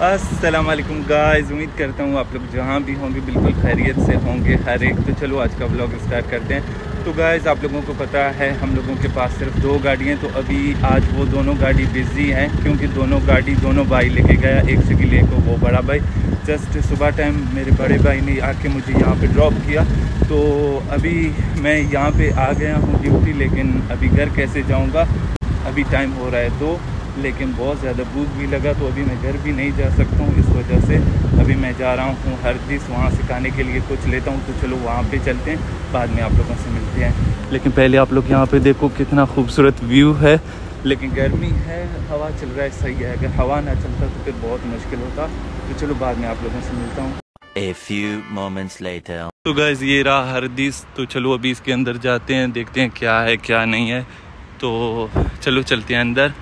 वालेकुम गाइस उम्मीद करता हूँ आप लोग जहाँ भी होंगे, बिल्कुल खैरियत से होंगे। हर एक तो चलो, आज का ब्लॉग स्टार्ट करते हैं। तो गाइस आप लोगों को पता है, हम लोगों के पास सिर्फ़ दो गाड़ियाँ तो अभी आज वो दोनों गाड़ी बिज़ी हैं, क्योंकि दोनों गाड़ी दोनों भाई लेके गया। एक से गिले को वो बड़ा भाई। जस्ट सुबह टाइम मेरे बड़े भाई ने आके मुझे यहाँ पे ड्रॉप किया। तो अभी मैं यहाँ पे आ गया हूँ ड्यूटी लेकिन अभी घर कैसे जाऊँगा? अभी टाइम हो रहा है दो। लेकिन बहुत ज़्यादा भूख भी लगा तो अभी मैं घर भी नहीं जा सकता हूँ। इस वजह से अभी मैं जा रहा हूँ हर दिस वहाँ से खाने के लिए। कुछ लेता हूँ तो चलो वहाँ पे चलते हैं। बाद में आप लोगों से मिलते हैं। लेकिन पहले आप लोग यहाँ पे देखो कितना खूबसूरत व्यू है। लेकिन गर्मी है हवा चल रहा है सही है। अगर हवा ना चलता तो फिर बहुत मुश्किल होता। तो चलो बाद में आप लोगों से मिलता हूँ। A few moments later. तो गैस ये रहा हरदिस। तो चलो अभी इसके अंदर जाते हैं देखते हैं क्या है क्या नहीं है। तो चलो चलते हैं अंदर।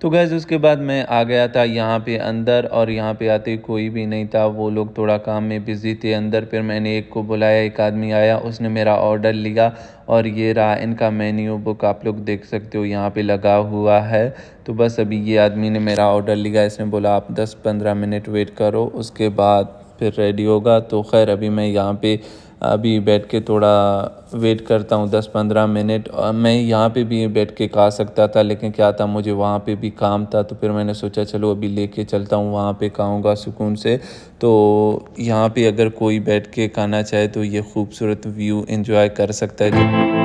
तो गैज़ उसके बाद मैं आ गया था यहाँ पे अंदर और यहाँ पे आते कोई भी नहीं था। वो लोग थोड़ा काम में बिज़ी थे अंदर। फिर मैंने एक को बुलाया, एक आदमी आया, उसने मेरा ऑर्डर लिया और ये रहा इनका मेन्यू बुक आप लोग देख सकते हो यहाँ पे लगा हुआ है। तो बस अभी ये आदमी ने मेरा ऑर्डर लिया, इसने बोला, आप 10-15 मिनट वेट करो, उसके बाद फिर रेडी होगा। तो खैर, अभी मैं यहाँ पे अभी बैठ के थोड़ा वेट करता हूँ दस पंद्रह मिनट और मैं यहाँ पे भी बैठ के खा सकता था लेकिन क्या था मुझे वहाँ पे भी काम था तो फिर मैंने सोचा चलो अभी लेके चलता हूँ वहाँ पे खाऊँगा सुकून से। तो यहाँ पे अगर कोई बैठ के खाना चाहे तो ये खूबसूरत व्यू इंजॉय कर सकता है।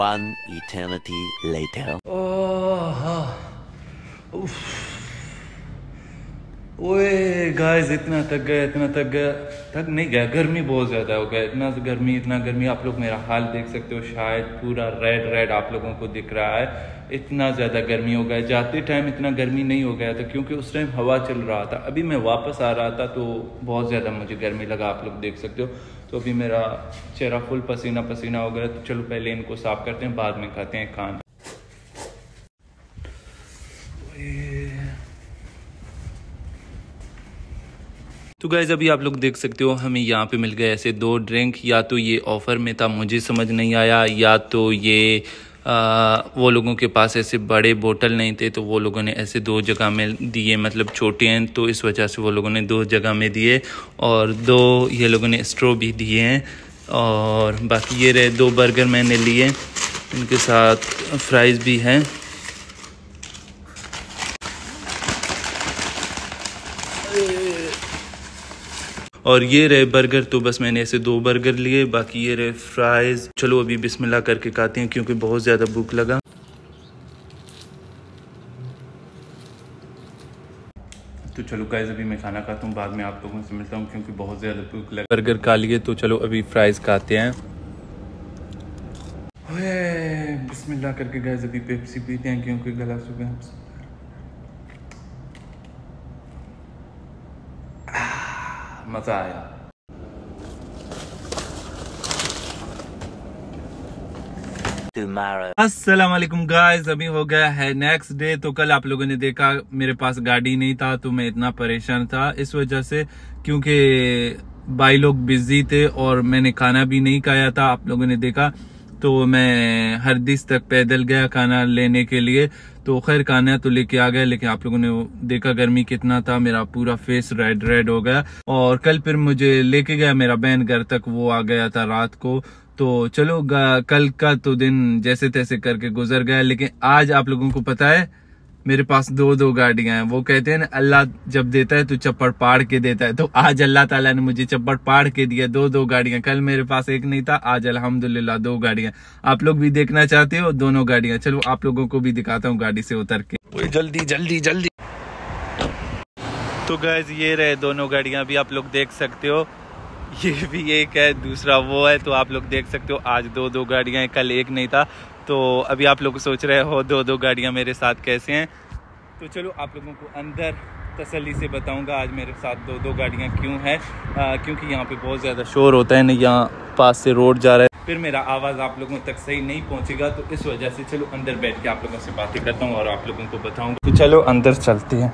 One eternity later. गाइस इतना थक गया इतना थक गया थक नहीं गया, गर्मी बहुत ज़्यादा हो गया। इतना गर्मी इतना गर्मी, आप लोग मेरा हाल देख सकते हो, शायद पूरा रेड रेड आप लोगों को दिख रहा है। इतना ज़्यादा गर्मी हो गया। जाते टाइम इतना गर्मी नहीं हो गया था, क्योंकि उस टाइम हवा चल रहा था। अभी मैं वापस आ रहा था तो बहुत ज़्यादा मुझे गर्मी लगा, आप लोग देख सकते हो। तो अभी मेरा चेहरा फुल पसीना पसीना हो गया तो चलो पहले इनको साफ़ करते हैं, बाद में खाते हैं खाना। तो गैज़ अभी आप लोग देख सकते हो हमें यहाँ पे मिल गए ऐसे दो ड्रिंक या तो ये ऑफ़र में था मुझे समझ नहीं आया या तो ये आ, वो लोगों के पास ऐसे बड़े बोतल नहीं थे तो वो लोगों ने ऐसे दो जगह में दिए मतलब छोटे हैं तो इस वजह से वो लोगों ने दो जगह में दिए और दो ये लोगों ने स्ट्रॉ भी दिए हैं और बाकी ये रहे दो बर्गर मैंने लिए इनके साथ फ्राइज़ भी हैं। और ये रहे बर्गर तो बस मैंने ऐसे दो बर्गर लिए, बाकी ये रहे फ्राइज चलो अभी बिस्मिल्लाह करके खाते हैं, क्योंकि बहुत ज़्यादा भूख लगा। तो चलो गाइस अभी मैं खाना खाता हूँ, बाद में आप लोगों से मिलता हूँ, क्योंकि बहुत ज़्यादा भूख लगा। बर्गर खा लिए तो चलो अभी फ्राइज खाते हैं। बिस्मिल्लाह करके गाइस अभी पेप्सी पीते हैं, क्योंकि गला सुबह मज़ा आया अस्सलाम वालेकुम गाइस अभी हो गया है नेक्स्ट डे तो कल आप लोगों ने देखा मेरे पास गाड़ी नहीं था तो मैं इतना परेशान था। इस वजह से क्योंकि भाई लोग बिज़ी थे और मैंने खाना भी नहीं खाया था आप लोगों ने देखा। तो मैं हर दिस तक पैदल गया खाना लेने के लिए। तो खैर खाना तो लेके आ गया लेकिन आप लोगों ने देखा गर्मी कितना था, मेरा पूरा फेस रेड रेड हो गया। और कल फिर मुझे लेके गया मेरा बहन घर तक, वो आ गया था रात को। तो चलो कल का तो दिन जैसे तैसे करके गुजर गया, लेकिन आज आप लोगों को पता है मेरे पास दो दो गाड़ियाँ हैं। वो कहते हैं ना अल्लाह जब देता है तो चप्पड़ पाड़ के देता है। तो आज अल्लाह ताला ने मुझे चप्पड़ पाड़ के दिया दो दो गाड़ियाँ। कल मेरे पास एक नहीं था आज अल्हम्दुलिल्लाह दो गाड़ियाँ। आप लोग भी देखना चाहते हो दोनों गाड़ियाँ। चलो आप लोगों को भी दिखाता हूँ गाड़ी से उतर के। जल्दी जल्दी जल्दी। तो गैस ये रहे दोनों गाड़ियाँ भी आप लोग देख सकते हो। ये भी एक है दूसरा वो है तो आप लोग देख सकते हो आज दो दो गाड़ियाँ कल एक नहीं था। तो अभी आप लोग सोच रहे हो दो दो गाड़ियाँ मेरे साथ कैसे हैं? तो चलो आप लोगों को अंदर तसल्ली से बताऊँगा आज मेरे साथ दो दो गाड़ियाँ क्यों हैं। क्योंकि यहाँ पे बहुत ज़्यादा शोर होता है ना, यहाँ पास से रोड जा रहा है। फिर मेरा आवाज़ आप लोगों तक सही नहीं पहुँचेगा तो इस वजह से चलो अंदर बैठ के आप लोगों से बातें करता हूँ और आप लोगों को बताऊँगा। तो चलो अंदर चलते हैं।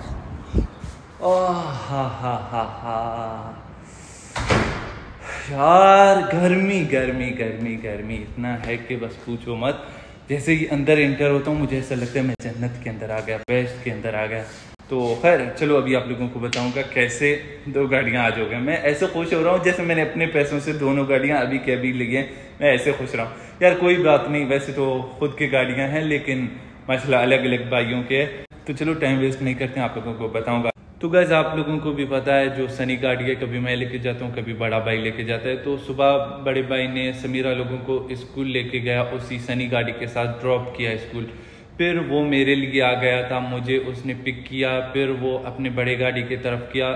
हा हा हा हा। यार, गर्मी गर्मी गर्मी गर्मी। इतना है कि बस पूछो मत। जैसे ही अंदर एंटर होता हूँ, मुझे ऐसा लगता है मैं जन्नत के अंदर आ गया, बेस्ट के अंदर आ गया। तो खैर, चलो अभी आप लोगों को बताऊँगा कैसे दो गाड़ियाँ आज हो मैं ऐसे खुश हो रहा हूँ जैसे मैंने अपने पैसों से दोनों गाड़ियाँ अभी के अभी ली हैं। मैं ऐसे खुश रहा हूँ। यार, कोई बात नहीं, वैसे तो खुद की गाड़ियाँ हैं, लेकिन माशाल्लाह अलग अलग भाइयों के तो चलो टाइम वेस्ट नहीं करते, आप लोगों को बताऊँगा। तो गैज़ आप लोगों को भी पता है, जो सनी गाड़ी है कभी मैं लेके जाता हूँ, कभी बड़ा भाई लेके जाता है। तो सुबह बड़े भाई ने समीरा लोगों को स्कूल लेके गया, उसी सनी गाड़ी के साथ ड्रॉप किया स्कूल। फिर वो मेरे लिए आ गया था, मुझे उसने पिक किया, फिर वो अपने बड़े गाड़ी की तरफ़ किया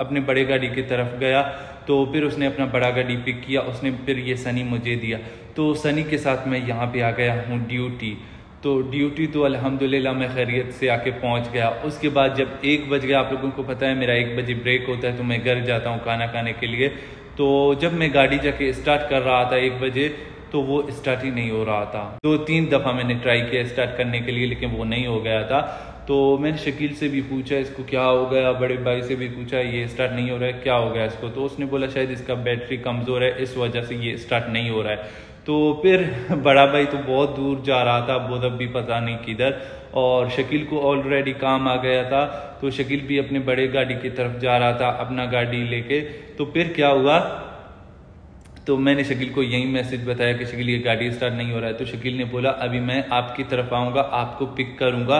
अपने बड़े गाड़ी की तरफ़ गया। तो फिर उसने अपना बड़ा गाड़ी पिक किया, उसने फिर ये सनी मुझे दिया। तो सनी के साथ मैं यहाँ पे आ गया हूँ ड्यूटी तो ड्यूटी तो अल्हम्दुलिल्लाह मैं खैरियत से आके पहुँच गया। उसके बाद जब एक बज गया, आप लोगों को पता है मेरा एक बजे ब्रेक होता है तो मैं घर जाता हूँ खाना खाने के लिए। तो जब मैं गाड़ी जाके स्टार्ट कर रहा था एक बजे तो वो स्टार्ट ही नहीं हो रहा था। दो तीन दफ़ा मैंने ट्राई किया स्टार्ट करने के लिए, लेकिन वो नहीं हो गया था। तो मैंने शकील से भी पूछा, इसको क्या हो गया? बड़े भाई से भी पूछा, ये स्टार्ट नहीं हो रहा है, क्या हो गया इसको? तो उसने बोला, शायद इसका बैटरी कमज़ोर है, इस वजह से ये स्टार्ट नहीं हो रहा है। तो फिर बड़ा भाई तो बहुत दूर जा रहा था बहुत अब भी पता नहीं किधर। और शकील को ऑलरेडी काम आ गया था तो शकील भी अपने बड़े गाड़ी की तरफ़ जा रहा था अपना गाड़ी लेके। तो फिर क्या हुआ? तो मैंने शकील को यही मैसेज बताया कि शकील ये गाड़ी स्टार्ट नहीं हो रहा है। तो शकील ने बोला अभी मैं आपकी तरफ़ आऊँगा आपको पिक करूँगा।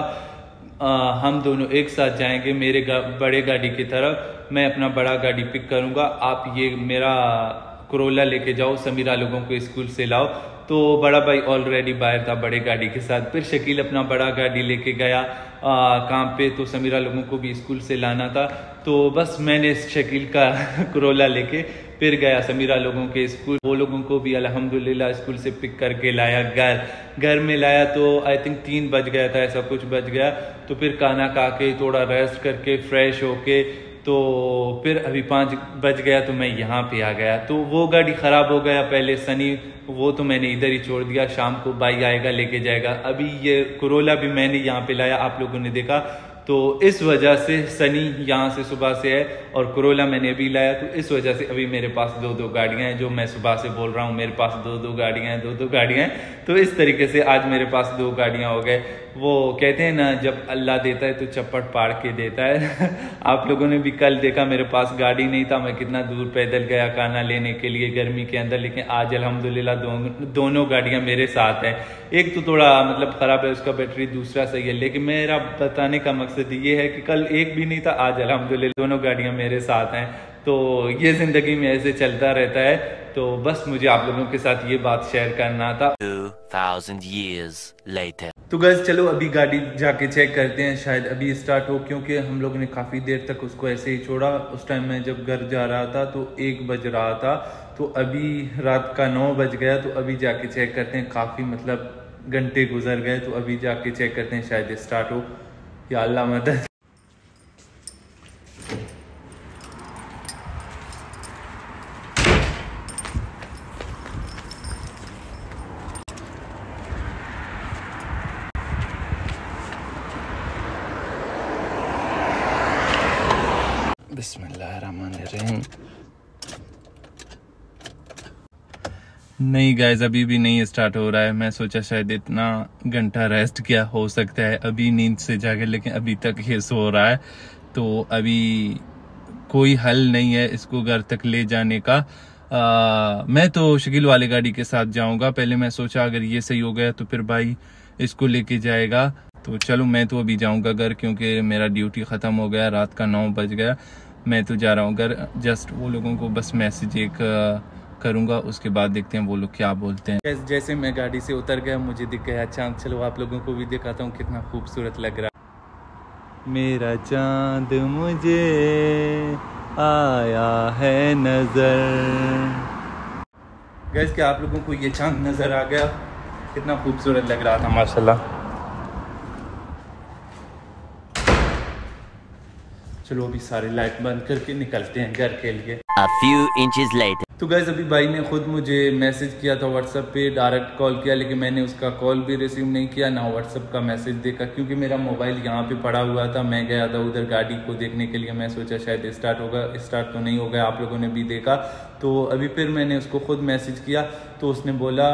हम दोनों एक साथ जाएँगे मेरे गा, बड़े गाड़ी की तरफ़। मैं अपना बड़ा गाड़ी पिक करूँगा। आप ये मेरा करोला लेके जाओ, समीरा लोगों को स्कूल से लाओ। तो बड़ा भाई ऑलरेडी बाहर था बड़े गाड़ी के साथ। फिर शकील अपना बड़ा गाड़ी लेके गया काम पे तो समीरा लोगों को भी स्कूल से लाना था। तो बस मैंने शकील का करोला लेके फिर गया समीरा लोगों के स्कूल। वो लोगों को भी अल्हम्दुलिल्लाह स्कूल से पिक करके लाया घर। घर में लाया तो आई थिंक तीन बज गया था, ऐसा कुछ बज गया। तो फिर खाना खा के थोड़ा रेस्ट करके फ्रेश होके तो फिर अभी पाँच बज गया तो मैं यहाँ पे आ गया। तो वो गाड़ी ख़राब हो गया पहले, सनी, वो तो मैंने इधर ही छोड़ दिया। शाम को बाई आएगा, लेके जाएगा। अभी ये करोला भी मैंने यहाँ पे लाया, आप लोगों ने देखा। तो इस वजह से सनी यहाँ से सुबह से है और करोला मैंने अभी लाया। तो इस वजह से अभी मेरे पास दो दो गाड़ियाँ हैं, जो मैं सुबह से बोल रहा हूँ, मेरे पास दो दो गाड़ियाँ हैं दो दो गाड़ियाँ हैं। तो इस तरीके से आज मेरे पास दो गाड़ियाँ हो गए। वो कहते हैं ना जब अल्लाह देता है तो चप्पट पाड़ के देता है। आप लोगों ने भी कल देखा मेरे पास गाड़ी नहीं था मैं कितना दूर पैदल गया खाना लेने के लिए गर्मी के अंदर लेकिन आज अलहमदिल्ला दो, दोनों गाड़ियाँ मेरे साथ हैं। एक तो थोड़ा मतलब ख़राब है उसका बैटरी दूसरा सही है। लेकिन मेरा बताने का मकसद ये है कि कल एक भी नहीं था आज अलहमदिल्ला दोनों गाड़ियाँ मेरे साथ हैं। तो ये ज़िंदगी में ऐसे चलता रहता है। तो बस मुझे आप लोगों के साथ ये बात शेयर करना था। Years later. तो गैस चलो, अभी गाड़ी जाके चेक करते हैं, शायद अभी स्टार्ट हो, क्योंकि हम लोगों ने काफ़ी देर तक उसको ऐसे ही छोड़ा। उस टाइम मैं जब घर जा रहा था तो एक बज रहा था। तो अभी रात का नौ बज गया तो अभी जाके चेक करते हैं। काफ़ी मतलब घंटे गुजर गए तो अभी जाके चेक करते हैं, शायद स्टार्ट हो। या अल्लाह मदद। नहीं गाइज़ अभी भी नहीं स्टार्ट हो रहा है। मैं सोचा शायद इतना घंटा रेस्ट किया हो सकता है। अभी नींद से जाके लेकिन अभी तक ये सो रहा है। तो अभी कोई हल नहीं है इसको घर तक ले जाने का। आ, मैं तो शकील वाले गाड़ी के साथ जाऊँगा। पहले मैं सोचा अगर ये सही हो गया तो फिर भाई इसको लेके जाएगा। तो चलो मैं तो अभी जाऊँगा घर क्योंकि मेरा ड्यूटी ख़त्म हो गया। रात का नौ बज गया। मैं तो जा रहा हूँ घर। जस्ट वो लोगों को बस मैसेज एक करूँगा उसके बाद देखते हैं वो लोग क्या बोलते हैं। जैसे मैं गाड़ी से उतर गया मुझे दिख गया चाँद चलो आप लोगों को भी दिखाता हूँ कितना खूबसूरत लग रहा। मेरा चाँद मुझे आया है नज़र। गैस क्या आप लोगों को ये चाँद नज़र आ गया। कितना खूबसूरत लग रहा था माशाल्लाह। चलो अभी सारे लाइट बंद करके निकलते हैं घर के लिए। A few inches later. तो गैस अभी भाई ने खुद मुझे मैसेज किया था व्हाट्सअप पे डायरेक्ट कॉल किया, लेकिन मैंने उसका कॉल भी रिसीव नहीं किया, ना व्हाट्सअप का मैसेज देखा, क्योंकि मेरा मोबाइल यहाँ पे पड़ा हुआ था। मैं गया था उधर गाड़ी को देखने के लिए, मैं सोचा शायद स्टार्ट होगा स्टार्ट तो नहीं होगा, आप लोगों ने भी देखा। तो अभी फिर मैंने उसको खुद मैसेज किया तो उसने बोला,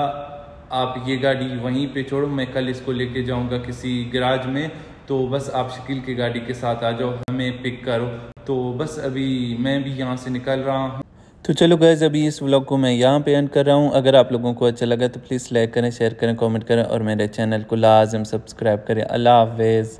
आप ये गाड़ी वहीं पे छोड़ो, मैं कल इसको लेके जाऊँगा किसी गराज में। तो बस आप शकील की गाड़ी के साथ आ जाओ, हमें पिक करो। तो बस अभी मैं भी यहाँ से निकल रहा हूँ। तो चलो गैज़ अभी इस व्लॉग को मैं यहाँ पे एंड कर रहा हूँ। अगर आप लोगों को अच्छा लगा तो प्लीज़ लाइक करें शेयर करें कमेंट करें और मेरे चैनल को लाजम सब्सक्राइब करें। अल्लाह हाफिज़।